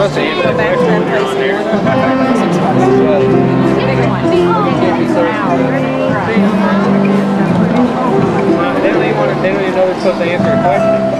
Let's see. Go back to that place here. They they don't even know they're supposed to answer a question.